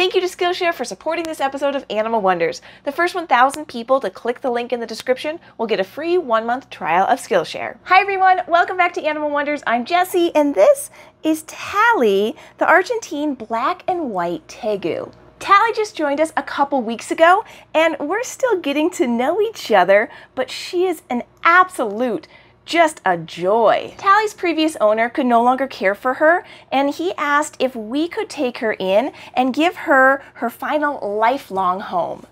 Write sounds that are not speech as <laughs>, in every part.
Thank you to Skillshare for supporting this episode of Animal Wonders. The first 1,000 people to click the link in the description will get a free one month trial of Skillshare. Hi everyone, welcome back to Animal Wonders. I'm Jessi, and this is Tali, the Argentine black and white tegu. Tali just joined us a couple weeks ago, and we're still getting to know each other, but she is an absolute just a joy. Tali's previous owner could no longer care for her, and he asked if we could take her in and give her her final lifelong home.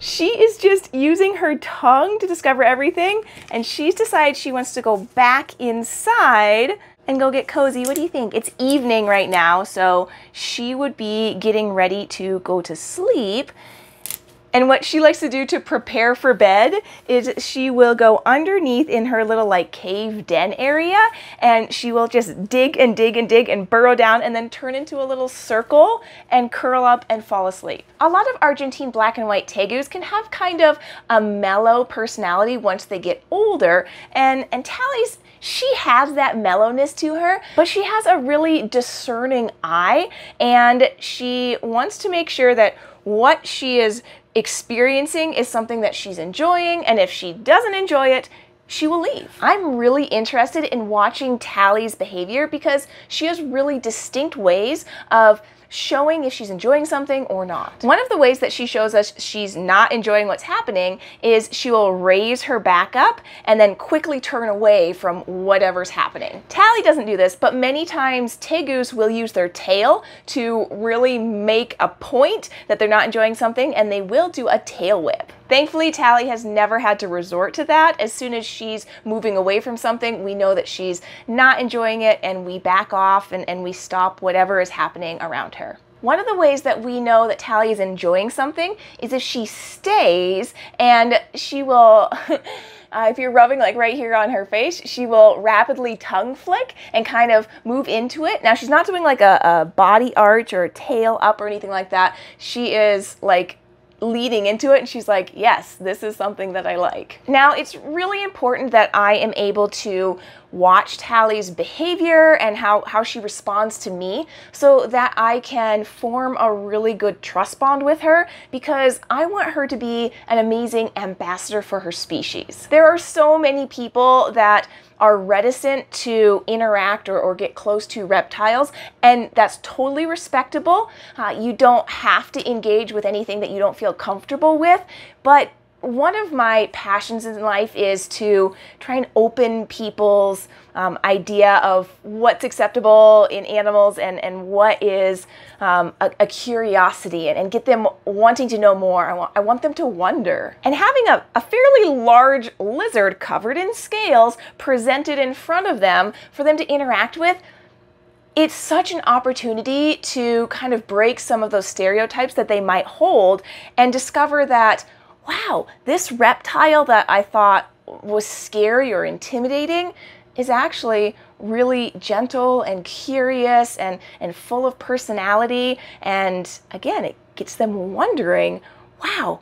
she is just using her tongue to discover everything, and she's decided she wants to go back inside and go get cozy. What do you think? It's evening right now, so she would be getting ready to go to sleep. And what she likes to do to prepare for bed is she will go underneath in her little like cave den area and she will just dig and dig and dig and burrow down and then turn into a little circle and curl up and fall asleep. A lot of Argentine black and white tegus can have kind of a mellow personality once they get older and, and Tali's she has that mellowness to her, but she has a really discerning eye and she wants to make sure that what she is experiencing is something that she's enjoying, and if she doesn't enjoy it, she will leave. I'm really interested in watching Tali's behavior because she has really distinct ways of showing if she's enjoying something or not. One of the ways that she shows us she's not enjoying what's happening is she will raise her back up and then quickly turn away from whatever's happening. Tali doesn't do this, but many times tegus will use their tail to really make a point that they're not enjoying something and they will do a tail whip. Thankfully, Tali has never had to resort to that. As soon as she's moving away from something, we know that she's not enjoying it and we back off and, and we stop whatever is happening around her. One of the ways that we know that Tali is enjoying something is if she stays and she will, <laughs> uh, if you're rubbing like right here on her face, she will rapidly tongue flick and kind of move into it. Now she's not doing like a, a body arch or tail up or anything like that. She is like leading into it and she's like, yes, this is something that I like. Now it's really important that I am able to watch Tali's behavior and how, how she responds to me so that I can form a really good trust bond with her because I want her to be an amazing ambassador for her species. There are so many people that are reticent to interact or, or get close to reptiles, and that's totally respectable. Uh, you don't have to engage with anything that you don't feel comfortable with, but one of my passions in life is to try and open people's um, idea of what's acceptable in animals and, and what is um, a, a, curiosity and, and, get them wanting to know more. I want, I want them to wonder. And having a, a fairly large lizard covered in scales presented in front of them for them to interact with, it's such an opportunity to kind of break some of those stereotypes that they might hold and discover that wow, this reptile that I thought was scary or intimidating is actually really gentle and curious and, and full of personality. And again, it gets them wondering, wow,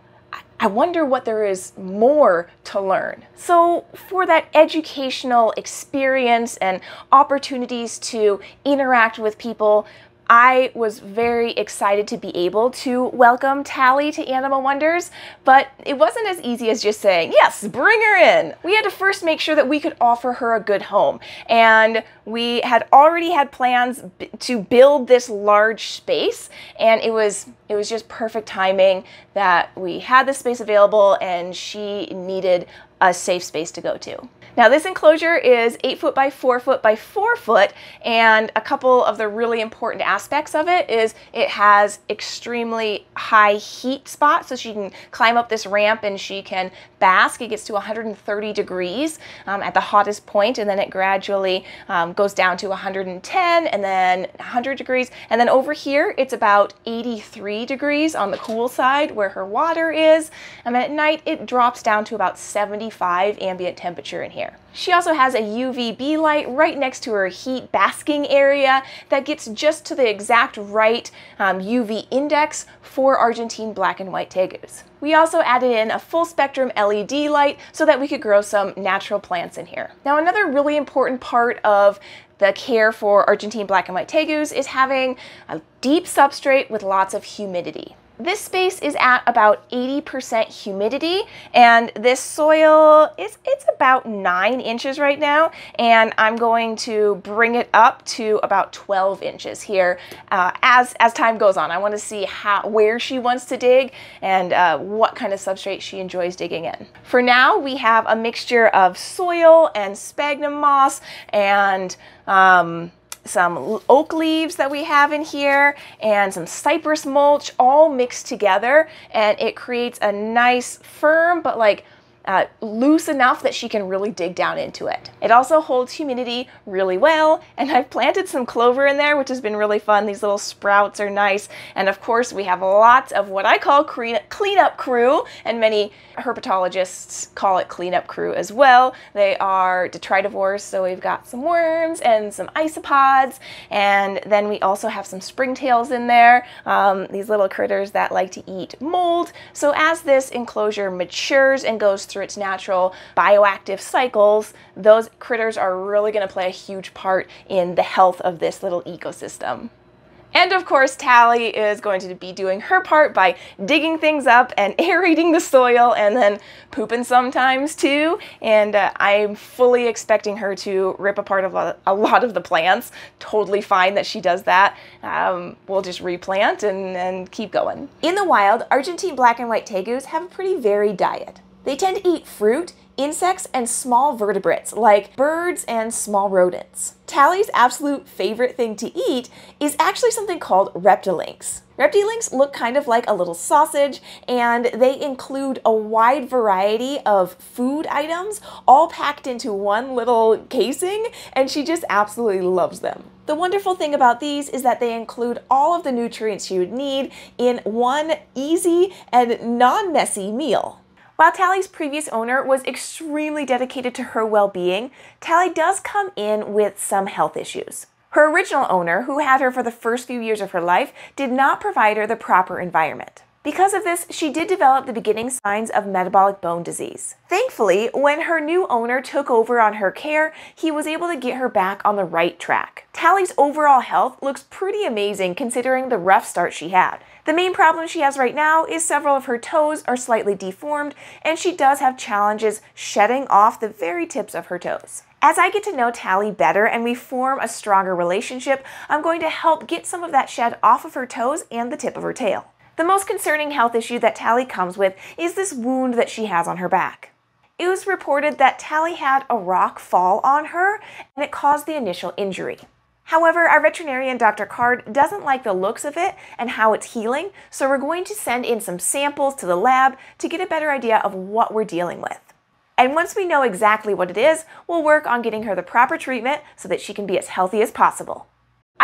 I wonder what there is more to learn. So for that educational experience and opportunities to interact with people, I was very excited to be able to welcome Tali to Animal Wonders, but it wasn't as easy as just saying, yes, bring her in. We had to first make sure that we could offer her a good home. And we had already had plans to build this large space, and it was it was just perfect timing that we had the space available and she needed a safe space to go to. Now this enclosure is 8 foot by 4 foot by 4 foot and a couple of the really important aspects of it is it has extremely high heat spots so she can climb up this ramp and she can bask. It gets to 130 degrees um, at the hottest point and then it gradually um, goes down to 110 and then 100 degrees and then over here it's about 83 degrees on the cool side where her water is and at night it drops down to about 75 ambient temperature in here. She also has a UVB light right next to her heat basking area that gets just to the exact right um, UV index for Argentine black and white tegus. We also added in a full spectrum LED light so that we could grow some natural plants in here. Now another really important part of the care for Argentine black and white tegus is having a deep substrate with lots of humidity. This space is at about 80% humidity and this soil is it's about nine inches right now and I'm going to bring it up to about 12 inches here uh, as, as time goes on. I want to see how where she wants to dig and uh, what kind of substrate she enjoys digging in. For now we have a mixture of soil and sphagnum moss and um, some oak leaves that we have in here and some cypress mulch all mixed together and it creates a nice firm but like uh, loose enough that she can really dig down into it. It also holds humidity really well, and I've planted some clover in there, which has been really fun. These little sprouts are nice, and of course we have lots of what I call cleanup crew, and many herpetologists call it cleanup crew as well. They are detritivores, so we've got some worms and some isopods, and then we also have some springtails in there, um, these little critters that like to eat mold. So as this enclosure matures and goes through its natural bioactive cycles, those critters are really going to play a huge part in the health of this little ecosystem. And of course, Tali is going to be doing her part by digging things up and <laughs> aerating the soil and then pooping sometimes too. And uh, I'm fully expecting her to rip apart a lot of the plants. Totally fine that she does that. Um, we'll just replant and, and keep going. In the wild, Argentine black and white tegus have a pretty varied diet. They tend to eat fruit, insects, and small vertebrates like birds and small rodents. Tali's absolute favorite thing to eat is actually something called reptilinks. Reptilinks look kind of like a little sausage and they include a wide variety of food items all packed into one little casing and she just absolutely loves them. The wonderful thing about these is that they include all of the nutrients you would need in one easy and non-messy meal. While Tali's previous owner was extremely dedicated to her well-being, Tali does come in with some health issues. Her original owner, who had her for the first few years of her life, did not provide her the proper environment. Because of this, she did develop the beginning signs of metabolic bone disease. Thankfully, when her new owner took over on her care, he was able to get her back on the right track. Tali's overall health looks pretty amazing considering the rough start she had. The main problem she has right now is several of her toes are slightly deformed, and she does have challenges shedding off the very tips of her toes. As I get to know Tali better and we form a stronger relationship, I'm going to help get some of that shed off of her toes and the tip of her tail. The most concerning health issue that Tali comes with is this wound that she has on her back. It was reported that Tali had a rock fall on her and it caused the initial injury. However, our veterinarian, Dr. Card, doesn't like the looks of it and how it's healing, so we're going to send in some samples to the lab to get a better idea of what we're dealing with. And once we know exactly what it is, we'll work on getting her the proper treatment so that she can be as healthy as possible.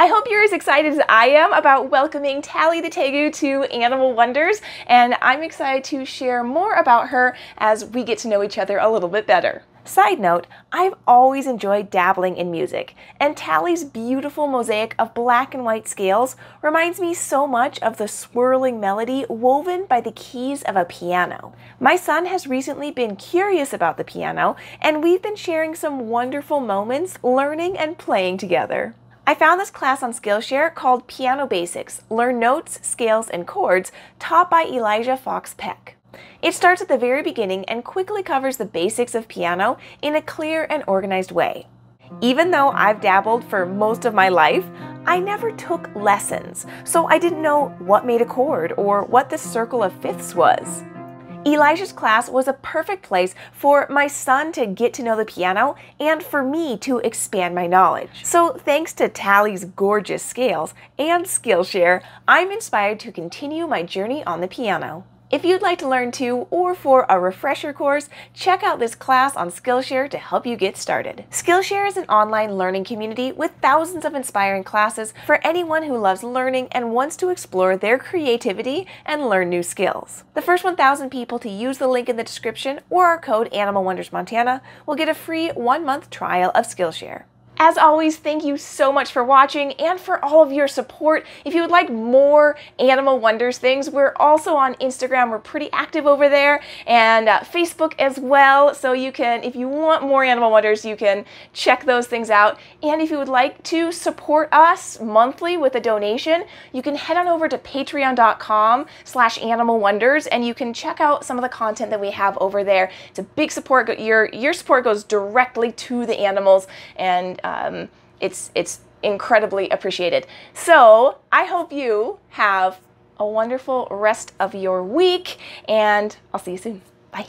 I hope you're as excited as I am about welcoming Tali the Tegu to Animal Wonders, and I'm excited to share more about her as we get to know each other a little bit better. Side note, I've always enjoyed dabbling in music, and Tali's beautiful mosaic of black and white scales reminds me so much of the swirling melody woven by the keys of a piano. My son has recently been curious about the piano, and we've been sharing some wonderful moments learning and playing together. I found this class on Skillshare called Piano Basics Learn Notes, Scales, and Chords, taught by Elijah Fox Peck. It starts at the very beginning and quickly covers the basics of piano in a clear and organized way. Even though I've dabbled for most of my life, I never took lessons, so I didn't know what made a chord or what the circle of fifths was. Elijah's class was a perfect place for my son to get to know the piano and for me to expand my knowledge. So thanks to Tali's gorgeous scales and Skillshare, I'm inspired to continue my journey on the piano. If you'd like to learn too, or for a refresher course, check out this class on Skillshare to help you get started. Skillshare is an online learning community with thousands of inspiring classes for anyone who loves learning and wants to explore their creativity and learn new skills. The first 1,000 people to use the link in the description or our code Animal Wonders Montana will get a free one-month trial of Skillshare. As always, thank you so much for watching and for all of your support. If you would like more Animal Wonders things, we're also on Instagram. We're pretty active over there and uh, Facebook as well. So you can, if you want more Animal Wonders, you can check those things out. And if you would like to support us monthly with a donation, you can head on over to patreon.com slash animal wonders and you can check out some of the content that we have over there. It's a big support. Your, your support goes directly to the animals and um, it's it's incredibly appreciated. So I hope you have a wonderful rest of your week, and I'll see you soon. Bye.